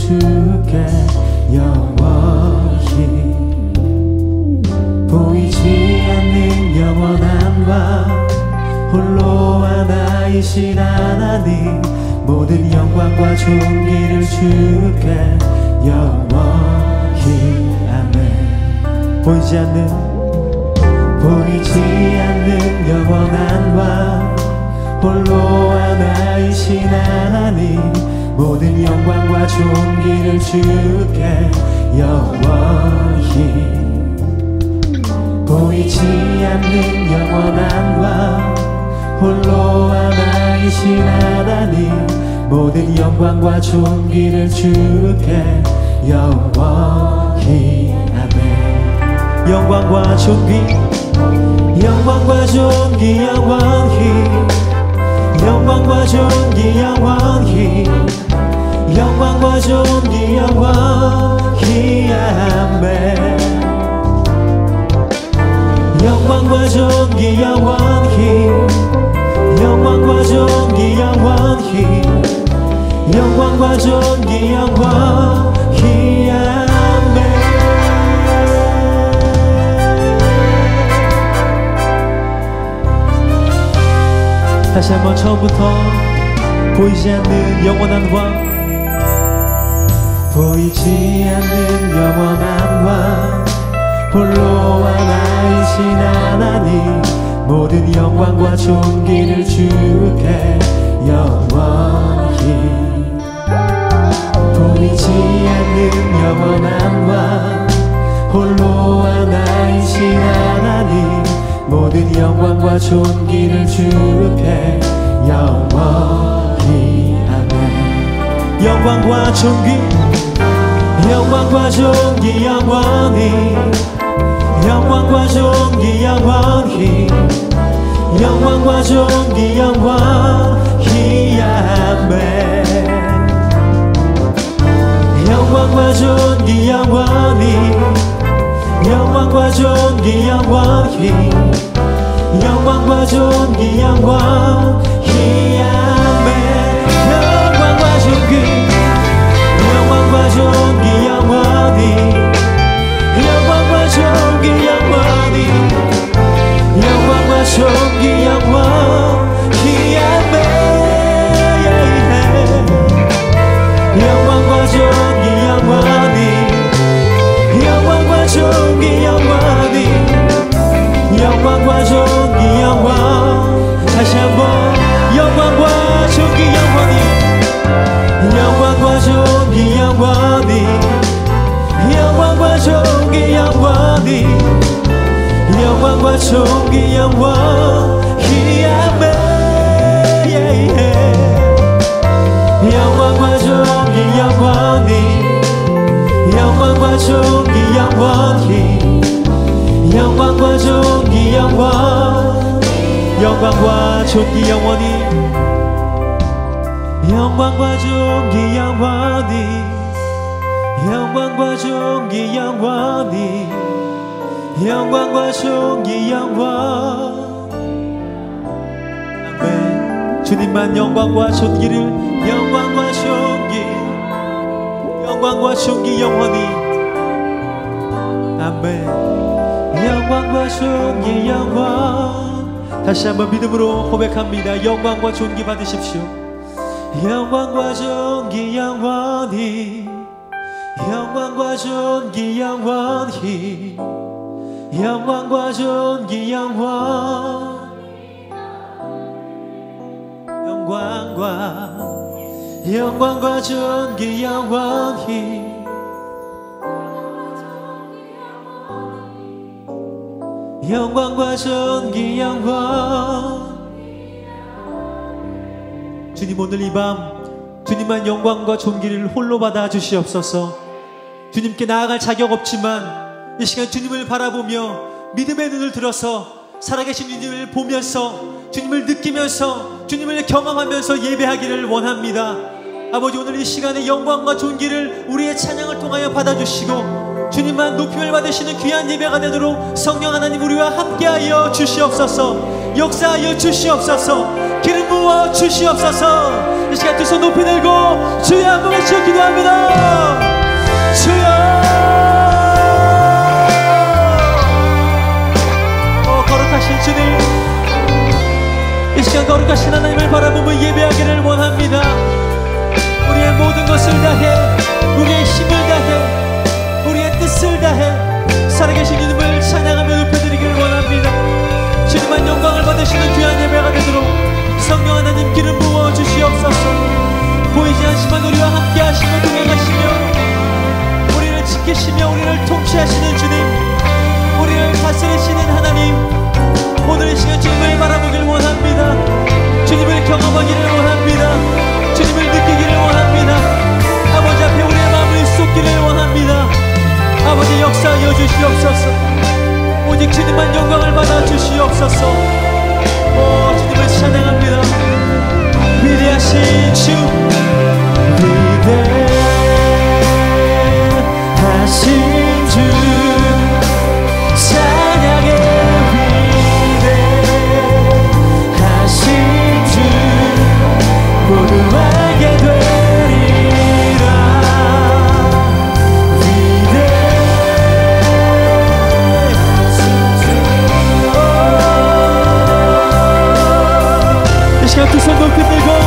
주께 영원히 보이지 않는 영원한 왕 홀로 하나이신 하나님 모든 영광과 존귀를 주께 영원히. 아멘. 보이지 않는 보이지 않는 영원한 왕 홀로 하나이신 하나님 모든 영광과 존귀를 주께 영원히. 보이지 않는 영원한 왕 홀로 하나이신 하나님. 모든 영광과 존귀를 주께 영원히. 아멘. 영광과 존귀 영광과 존귀 영원히 영광과 존귀 영원히 영광과 존귀 영원히 아멘. 영광과 존귀 영원히 영광과 존귀 영원히 영광과 존귀 영원히 다시 한번 처음부터 보이지 않는 영원한 왕 보이지 않는 영원한 왕 홀로 하나이신 하나님 모든 영광과 존귀를 주께 영원히. 보이지 않는 영원한 왕 홀로 하나이신 하나님 모든 영광과 존귀를 주께 영원히 아멘. 영광과 존귀 영광과 존귀 영원히 영광과 존귀 영원히 영광과 존귀 영원히 아멘. 영광과 존귀 영원히 영광과 존귀 영원히 영광과 존귀 영원히 아멘. 영광과 존귀 영광과 존귀 영원히 영광과 존귀 영원히 영광과 존귀 영원히 영광과 존귀 영원히 아멘. 영광과 존귀 영원히 영광과 존귀 영원히 영광과 존귀 영원 영광과 존귀 영원히 영광과 존귀 영원히 영광과 존귀 영원히 영광과 존귀 영원. 아멘. 주님만 영광과 존귀를 영광과 존귀 영광과 존귀 영원히. 아멘. 영광과 존귀 영원. 다시 한번 믿음으로 고백합니다. 영광과 존귀 받으십시오. 영광과 존귀 영원히. 영광과 존귀 영원히 영광과 존귀 영원 영광과 영광과 존귀 영원히 영광과 존귀 영원 주님 오늘 이 밤 주님만 영광과 존귀를 홀로 받아 주시옵소서. 주님께 나아갈 자격 없지만 이 시간 주님을 바라보며 믿음의 눈을 들어서 살아계신 주님을 보면서 주님을 느끼면서 주님을 경험하면서 예배하기를 원합니다. 아버지 오늘 이 시간에 영광과 존귀를 우리의 찬양을 통하여 받아주시고 주님만 높임을 받으시는 귀한 예배가 되도록 성령 하나님 우리와 함께하여 주시옵소서. 역사하여 주시옵소서. 기름 부어 주시옵소서. 이 시간 두 손 높이 들고 주여 한번 외쳐 기도합니다. 주여 주님. 이 시간 거룩하신 하나님을 바라보며 예배하기를 원합니다. 우리의 모든 것을 다해 우리의 힘을 다해 우리의 뜻을 다해 살아계신 이름을 찬양하며 높여드리기를 원합니다. 주님만 영광을 받으시는 귀한 예배가 되도록 성령 하나님 기름 부어 주시옵소서. 보이지 않지만 우리와 함께 하시며 동행하시며 우리를 지키시며 우리를 통치하시는 주님 우리를 다스리시는 하나님 오늘 이 시간 주님을 바라보길 원합니다. 주님을 경험하기를 원합니다. 주님을 느끼기를 원합니다. 아버지 앞에 우리의 마음을 쏟기를 원합니다. 아버지 역사하여 주시옵소서. 오직 주님만 영광을 받아 주시옵소서. 오 주님을 찬양합니다. 위대하신 주 위대하신 시간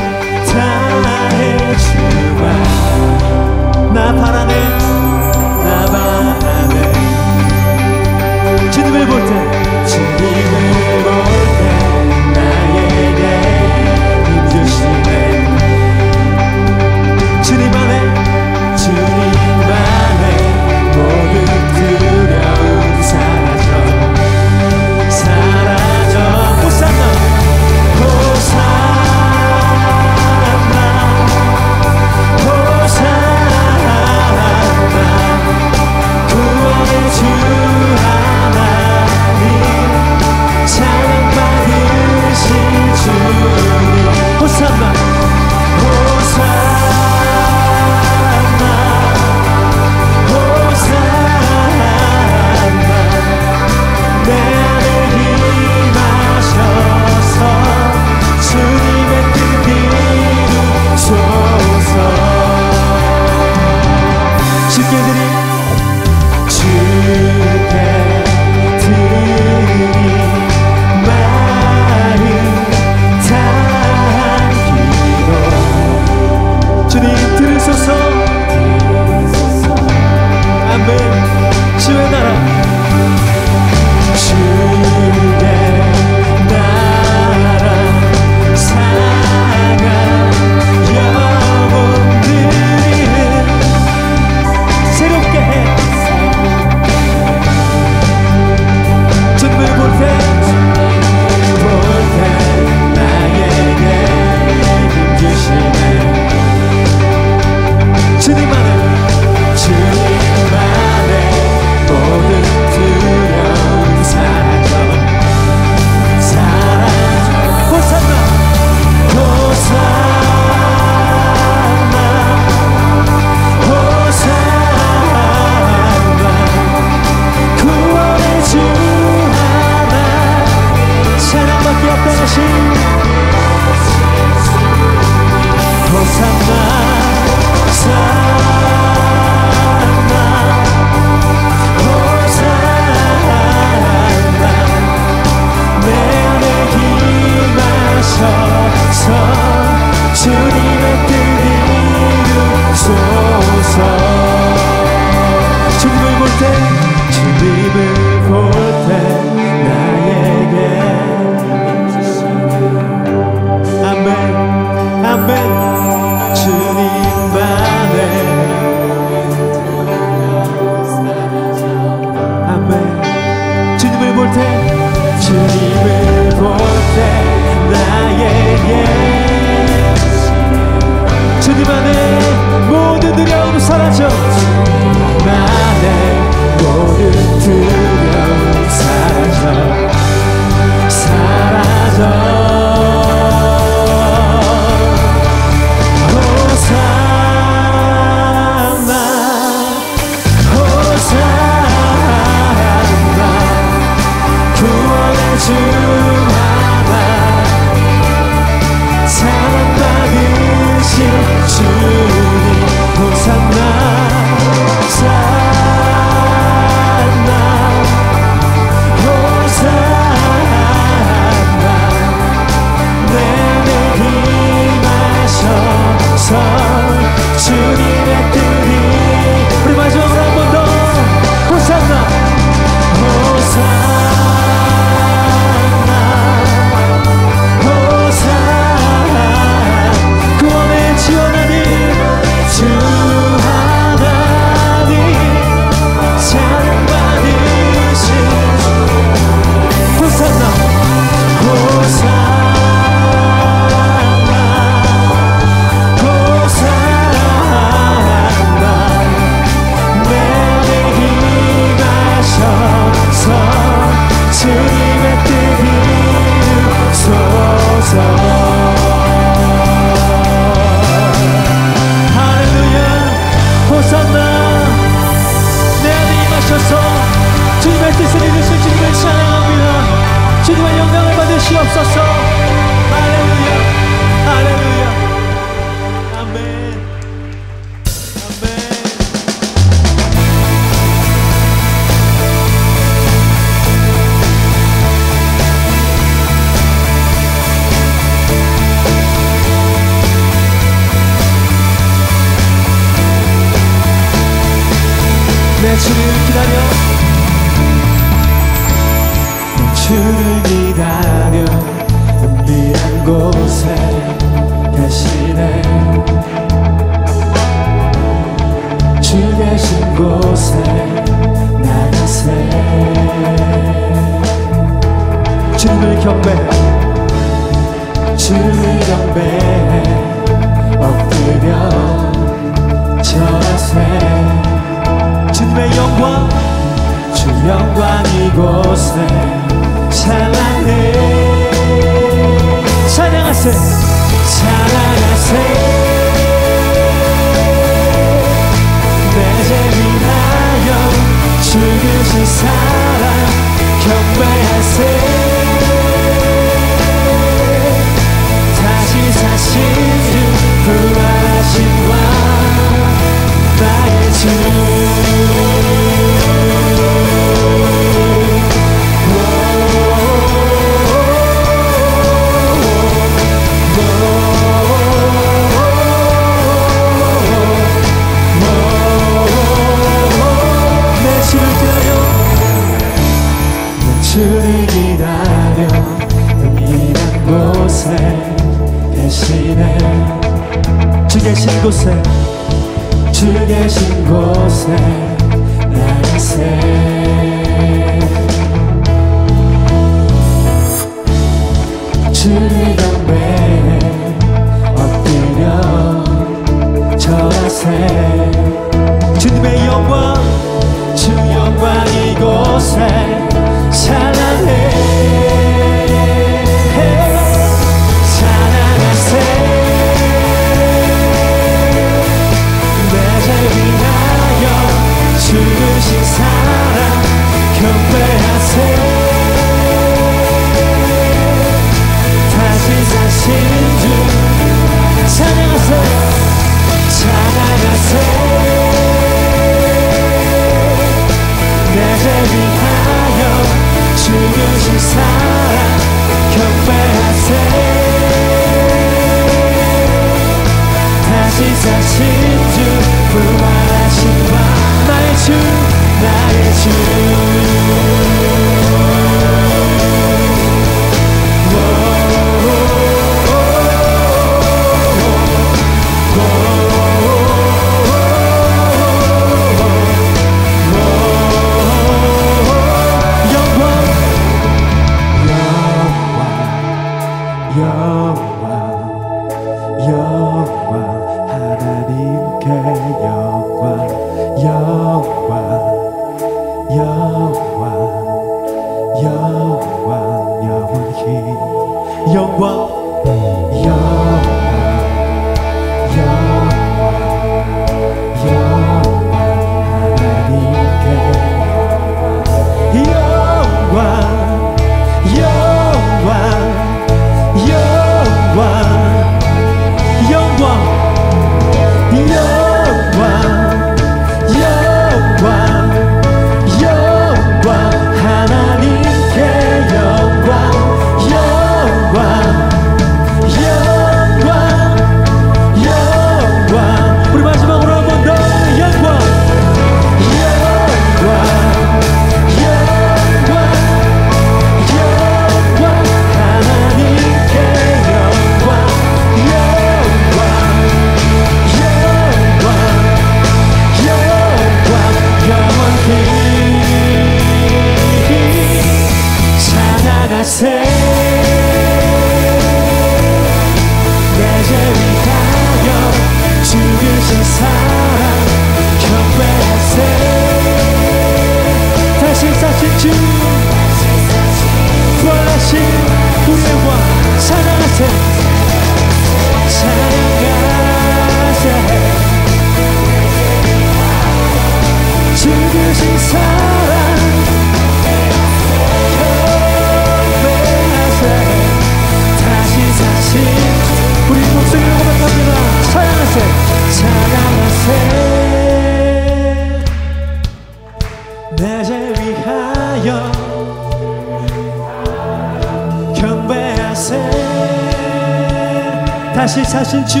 다시 사신 주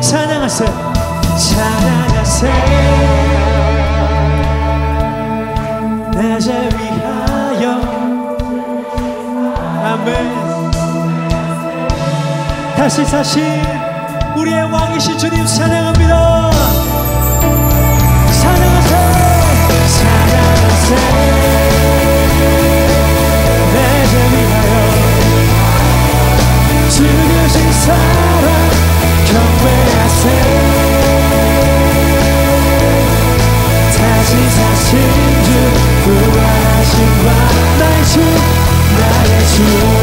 찬양하세요 찬양하세. 내제 위하여. 아멘. 다시 사신 우리의 왕이신 주님 찬양하 지사신 주 부활하신 바 나의 주 나의 주.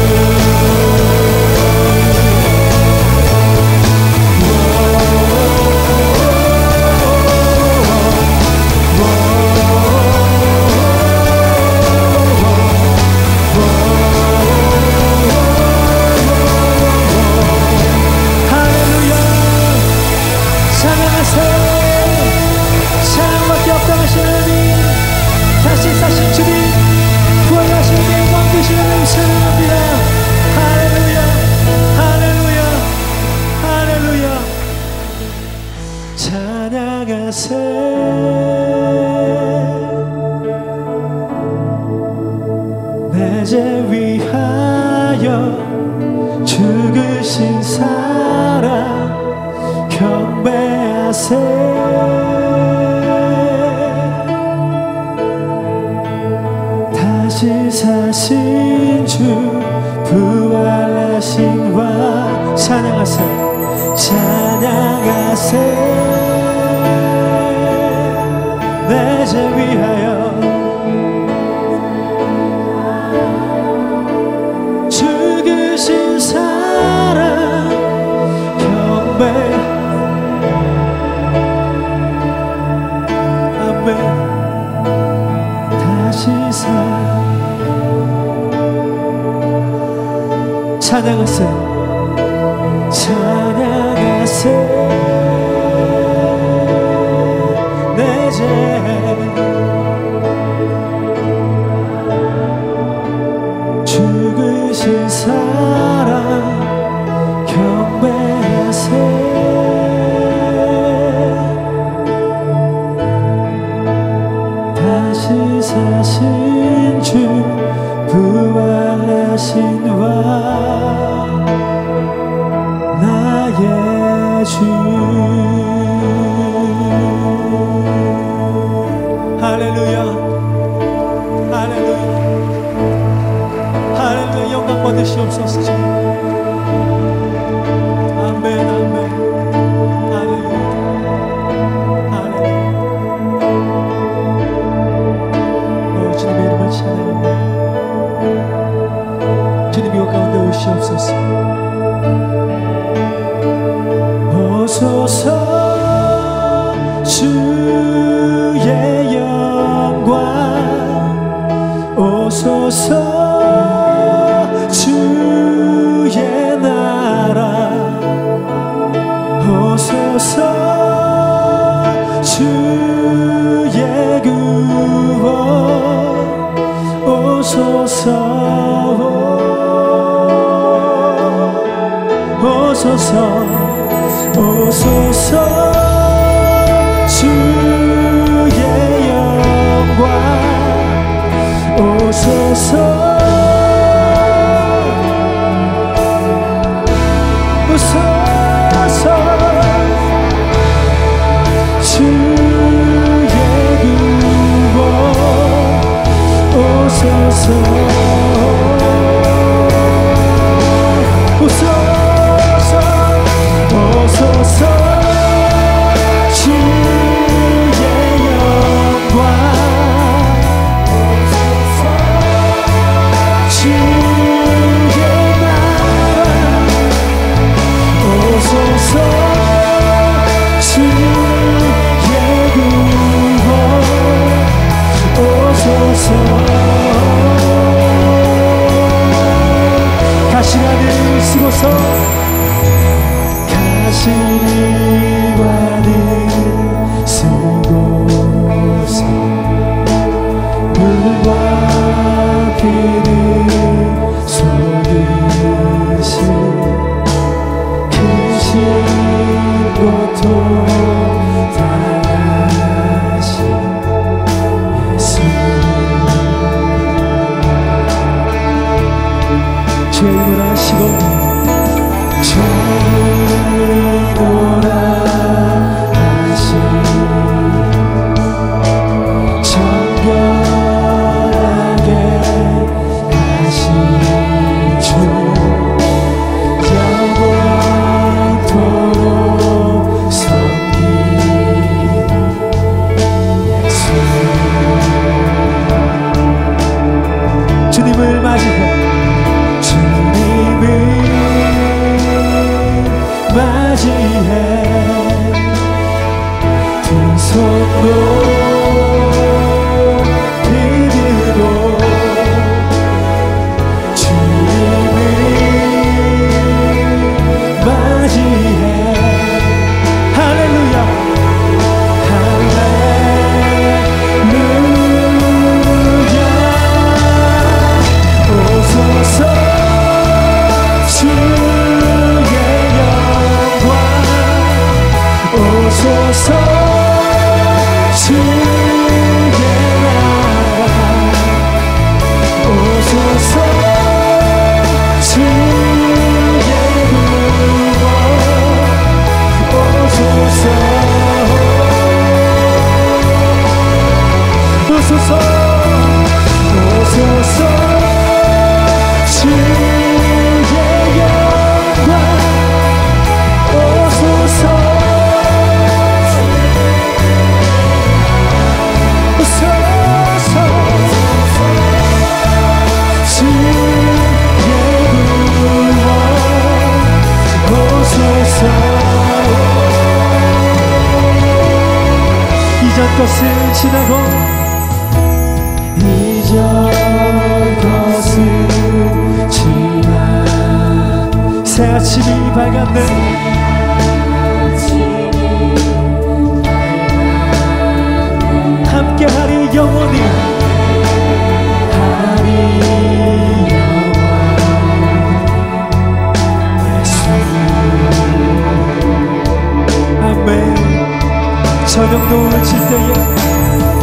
안에서 찬양하세요. 찬양하세요. 내 죄. 죽으신 사랑 경배하세요. 주옵소서 아멘, 아멘. 할렐루야. 할렐루야. 오, 주님의 이름을 찬양합니다. 주님이 오 가운데 오시옵소서. 오소서 주의 영광 오소서 오소서. 오소서. 주의 영광. 오소서. 가시나를 쓰고서 가시나를 아침이 밝았네. 함께하리 영원히. 하리 영원 예수 아멘. 저녁도 울칠 때에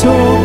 속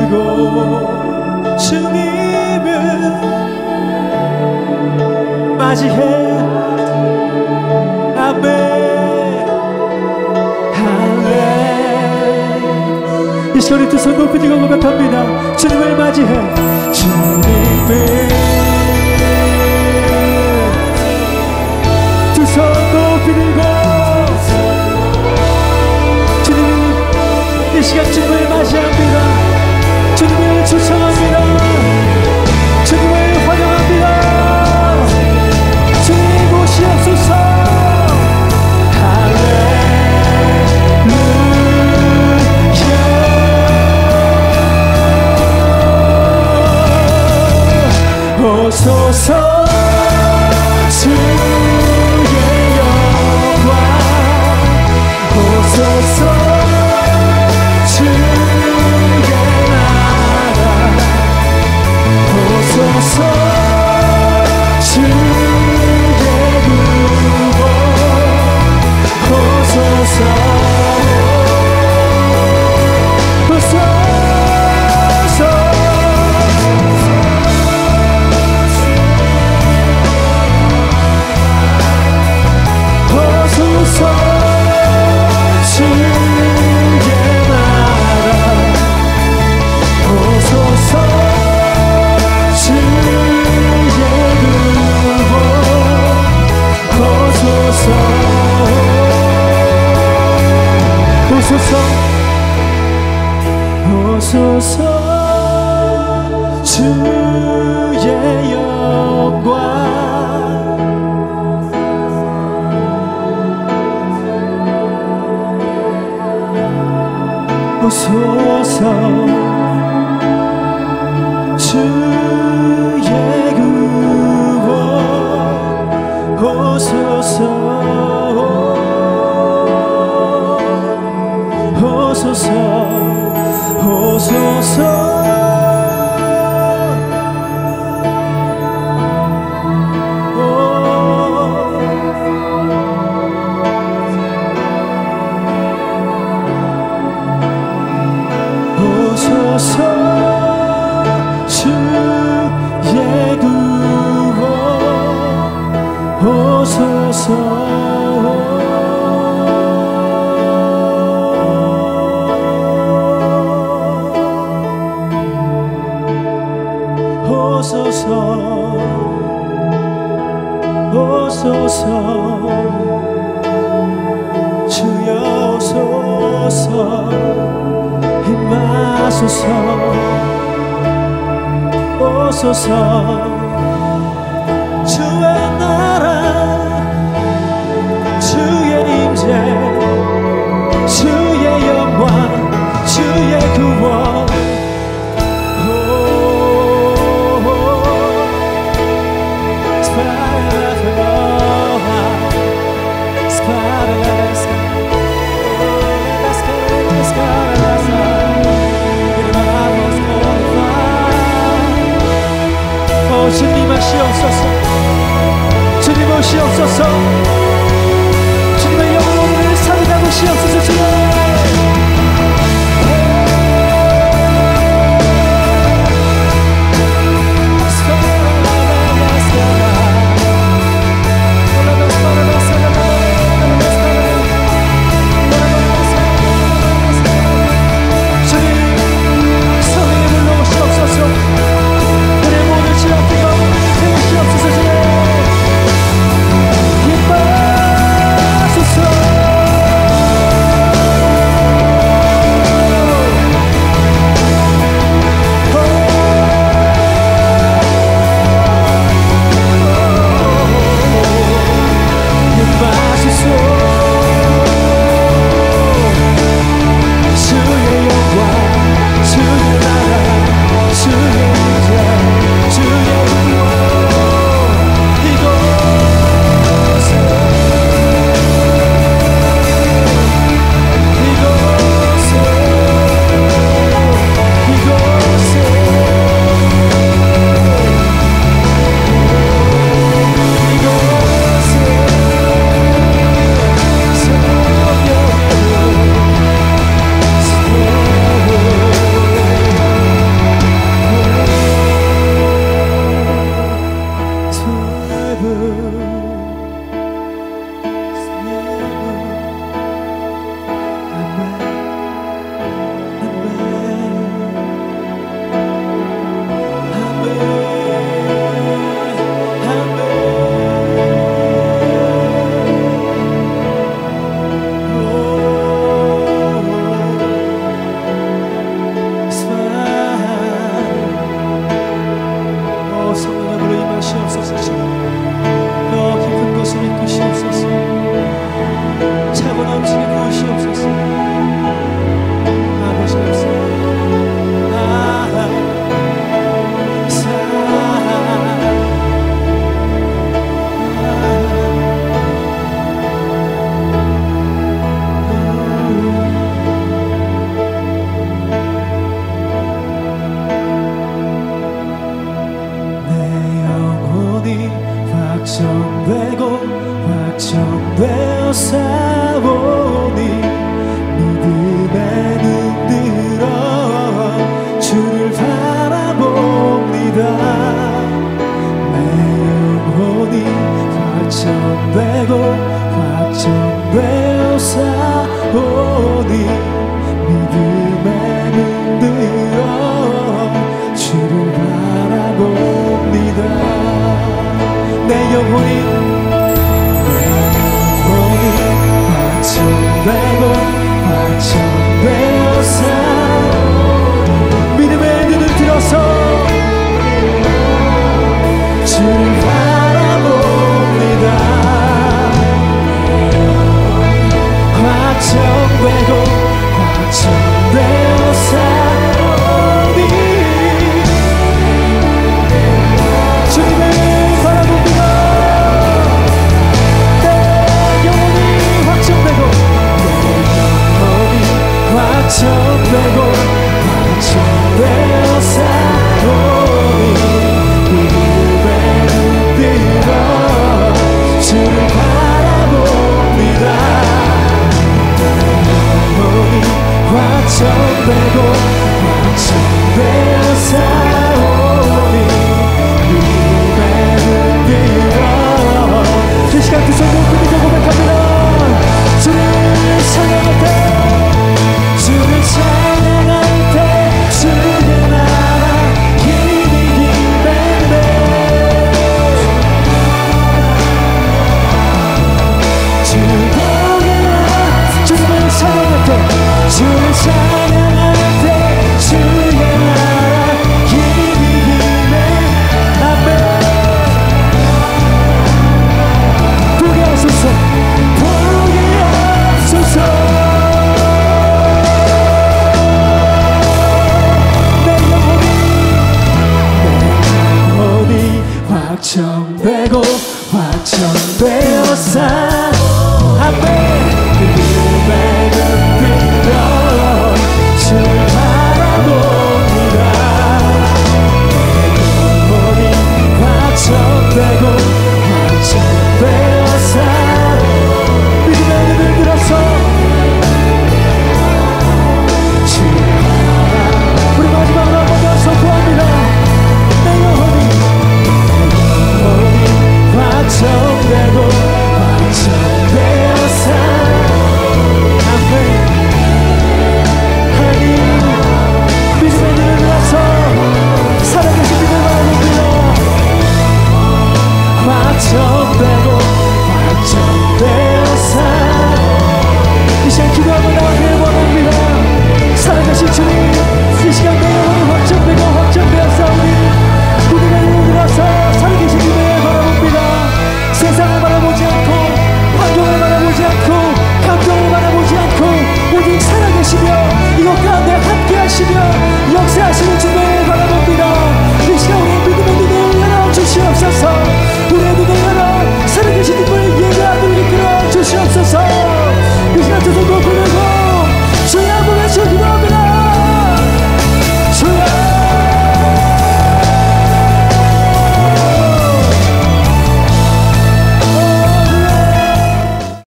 높이들고 주님을 맞이해 아멘. 할렐 이 시간에 뜻을 높이 들고 고백합니다. 주님을 맞이해. 주님을 시간 주님을 맞이합니다. 주님을 초청합니다. 주님을 환영합니다. 주님 오시옵소서. 할렐루야. 소서. 주소서. 오소서 오소서. 주여 오소서 힘마소서. 오소서. 오시옵소서. 주님 오시옵소서. 되고 확정되어서 믿음의 눈을 들어서 주를 바라봅니다. 확정되고 확정 So the